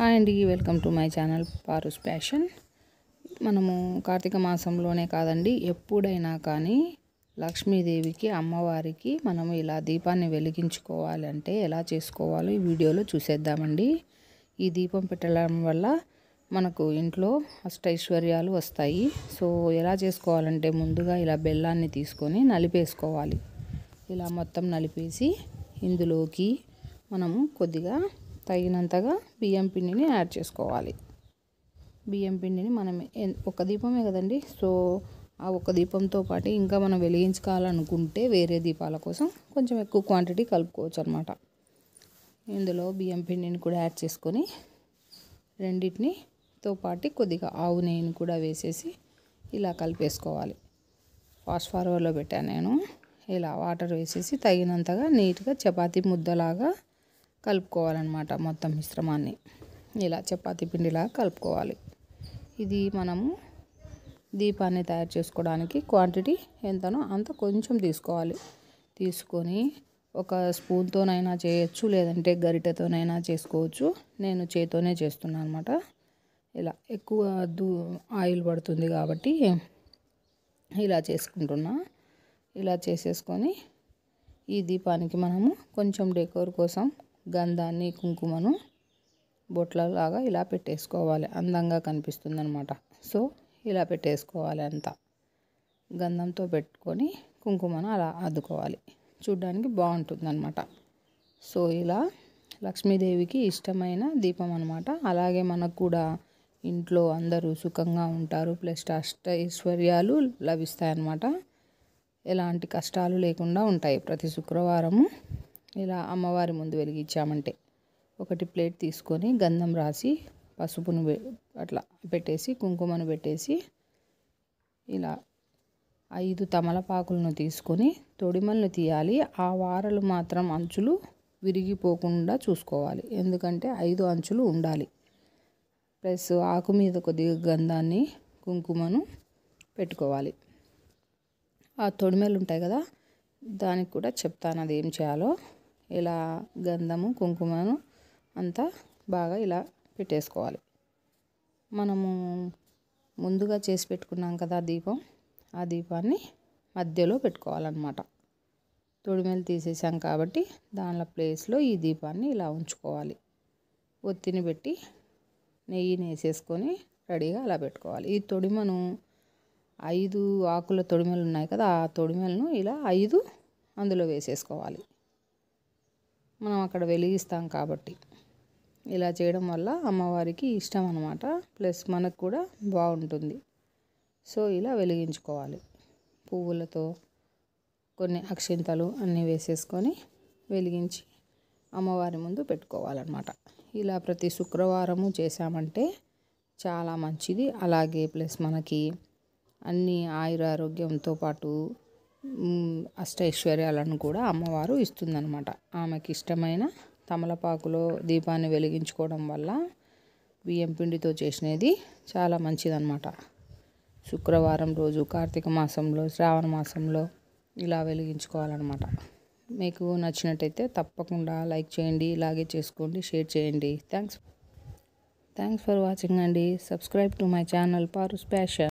Hi అండి welcome to my channel Paru's passion. మనము కార్తీక మాసంలోనే కాదండి ఎప్పుడైనా కానీ లక్ష్మీదేవికి అమ్మవారికి మనము ఇలా దీపాన్ని వెలిగించుకోవాలంటే ఎలా చేసుకోవాలో ఈ వీడియోలో చూసేద్దామండి. ఈ దీపం పెట్టడం వల్ల మనకు ఇంట్లో అష్టైశ్వర్యాలు వస్తాయి. సో ఎలా చేసుకోవాలంటే ముందుగా ఇలా బెల్లాన్ని తీసుకొని నలిపేసుకోవాలి. ఇలా మొత్తం నలిపేసి ఇందులోకి మనము కొద్దిగా తగినంతగా బియ్యం పిండిని యాడ్ చేసుకోవాలి. బియ్యం పిండిని మనం ఒక దీపమే కదండి? సో ఆ ఒక దీపంతో పాటు ఇంకా మనం వెలిగించుకోవాలనుకుంటే వేరే దీపాల కోసం కొంచెం ఎక్కువ క్వాంటిటీ కలుపుకోవచ్చు అనమాట ఇందులో బియ్యం పిండిని కూడా యాడ్ చేసుకొని రెండింటిని తో పాటు కొద్దిగా ఆవు నెయ్యిని కూడా వేసేసి ఇలా కలిపేసుకోవాలి. ఫాస్ట్ ఫార్వర్డ్లో పెట్టాను నేను. ఇలా వాటర్ వేసేసి తగినంతగా నీట్గా చపాతీ ముద్దలాగా కలుపుకోవాలన్నమాట మొత్తం మిశ్రమాన్ని. ఇలా చపాతీ పిండిలా కలుపుకోవాలి. ఇది మనము దీపాన్ని తయారు చేసుకోవడానికి క్వాంటిటీ ఎంతనో అంత కొంచెం తీసుకోవాలి. తీసుకొని ఒక స్పూన్తోనైనా చేయొచ్చు లేదంటే గరిటెతోనైనా చేసుకోవచ్చు. నేను చేతోనే చేస్తున్నాను అనమాట ఇలా ఎక్కువ దూ ఆయిల్ పడుతుంది కాబట్టి ఇలా చేసుకుంటున్నా. ఇలా చేసేసుకొని ఈ దీపానికి మనము కొంచెం డెకోర్ కోసం గంధాన్ని కుంకుమను బొట్లలాగా ఇలా పెట్టేసుకోవాలి. అందంగా కనిపిస్తుంది అనమాట సో ఇలా పెట్టేసుకోవాలి అంతా. గంధంతో పెట్టుకొని కుంకుమను అలా అద్దుకోవాలి. చూడ్డానికి బాగుంటుంది అనమాట సో ఇలా లక్ష్మీదేవికి ఇష్టమైన దీపం అనమాట అలాగే మనకు కూడా ఇంట్లో అందరూ సుఖంగా ఉంటారు. ప్లస్ అష్ట ఐశ్వర్యాలు లభిస్తాయి అన్నమాట ఎలాంటి కష్టాలు లేకుండా ఉంటాయి ప్రతి శుక్రవారము. ఇలా అమ్మవారి ముందు వెలిగించామంటే ఒకటి ప్లేట్ తీసుకొని గంధం రాసి పసుపును అట్లా పెట్టేసి కుంకుమను పెట్టేసి ఇలా ఐదు తమలపాకులను తీసుకొని తొడిమలను తీయాలి. ఆ వారలు మాత్రం అంచులు విరిగిపోకుండా చూసుకోవాలి. ఎందుకంటే ఐదు అంచులు ఉండాలి. ప్లస్ ఆకు మీద కొద్దిగా గంధాన్ని కుంకుమను పెట్టుకోవాలి. ఆ తొడిమెలు ఉంటాయి కదా దానికి కూడా చెప్తాను అది ఏం చేయాలో. ఇలా గంధము కుంకుమను అంతా బాగా ఇలా పెట్టేసుకోవాలి. మనము ముందుగా చేసి పెట్టుకున్నాం కదా దీపం ఆ దీపాన్ని మధ్యలో పెట్టుకోవాలన్నమాట. తొడిమెలు తీసేసాం కాబట్టి దానిలో ప్లేస్లో ఈ దీపాన్ని ఇలా ఉంచుకోవాలి. ఒత్తిని పెట్టి నెయ్యిని వేసేసుకొని రెడీగా అలా పెట్టుకోవాలి. ఈ తొడిమను ఐదు ఆకుల తొడిమెలు ఉన్నాయి కదా ఆ తొడిమెలను ఇలా ఐదు అందులో వేసేసుకోవాలి. మనం అక్కడ వెలిగిస్తాం కాబట్టి. ఇలా చేయడం వల్ల అమ్మవారికి ఇష్టం అనమాట ప్లస్ మనకు కూడా బాగుంటుంది. సో ఇలా వెలిగించుకోవాలి. పువ్వులతో కొన్ని అక్షింతలు అన్నీ వేసేసుకొని వెలిగించి అమ్మవారి ముందు పెట్టుకోవాలన్నమాట. ఇలా ప్రతి శుక్రవారము చేశామంటే చాలా మంచిది. అలాగే ప్లస్ మనకి అన్ని ఆయుర ఆరోగ్యంతో పాటు అష్టైశ్వర్యాలను కూడా అమ్మవారు ఇస్తుందన్నమాట. ఆమెకి ఇష్టమైన తమలపాకులో దీపాన్ని వెలిగించుకోవడం వల్ల బియ్యం పిండితో చేసినది చాలా మంచిదన్నమాట. శుక్రవారం రోజు కార్తీక మాసంలో శ్రావణ మాసంలో ఇలా వెలిగించుకోవాలన్నమాట. మీకు నచ్చినట్టయితే తప్పకుండా లైక్ చేయండి ఇలాగే చేసుకోండి షేర్ చేయండి. థ్యాంక్స్. థ్యాంక్స్ ఫర్ వాచింగ్ అండి. Subscribe to my channel Paru passion.